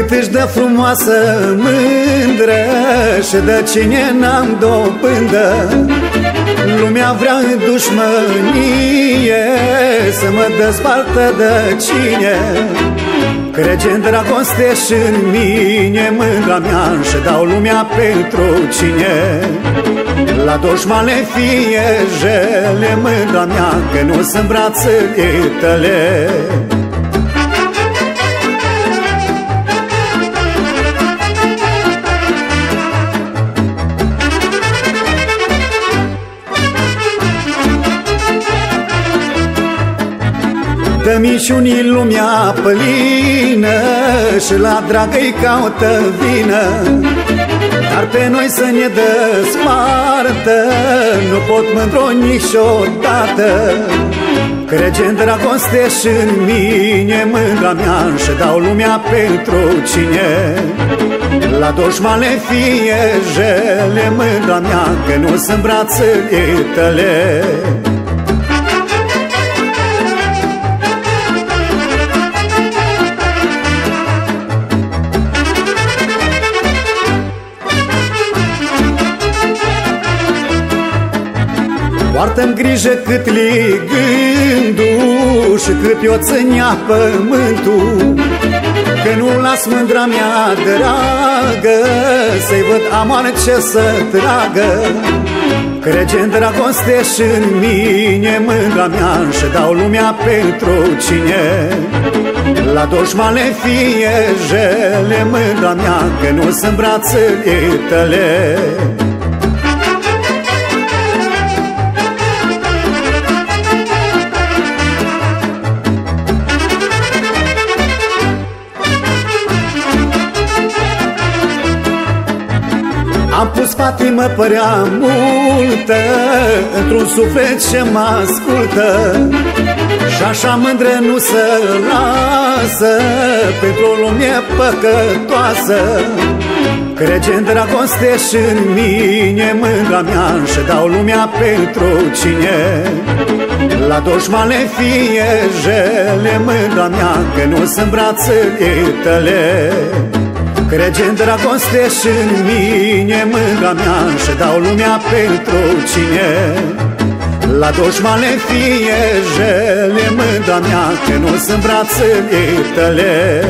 își dă frumoasă mândră Și de cine n-am dobândă. Lumea vrea în dușmănie Să mă dezpartă de cine. Crege în dragoste și în mine Mândra mea și dau lumea pentru cine. La dușmane fie jele Mândra mea că nu sunt brațele tale Dă mișunii lumea pălină Și la dragă-i caută vină. Dar pe noi să ne despartă Nu pot mândro niciodată. Crege în dragoste și în mine Mândra mea și dau lumea pentru cine. La dușmane fie jele Mândra mea că nu sunt brațele tale Poartă-mi grijă cât li gândul Și cât eu ținea pământul. Că nu las mândra mea dragă Să-i văd amoară ce să tragă. Crege în dragoste și în mine Mândra mea și dau lumea pentru cine. La dușmane fie jele Mândra mea că nu sunt brațele tale Am pus patimă părea multă Într-un suflet ce mă ascultă. Și așa mândră nu se lasă Pentru o lume păcătoasă. Crege în dragoste și în mine Mândra mea și dau lumea pentru cine. La dușmane fie jele Mândra mea că nu sunt brațele tale Crege în dragoste și în mine Mândra mea și dau lumea pentru cine. La dușmane fie jele Mândra mea că nu sunt brațele tale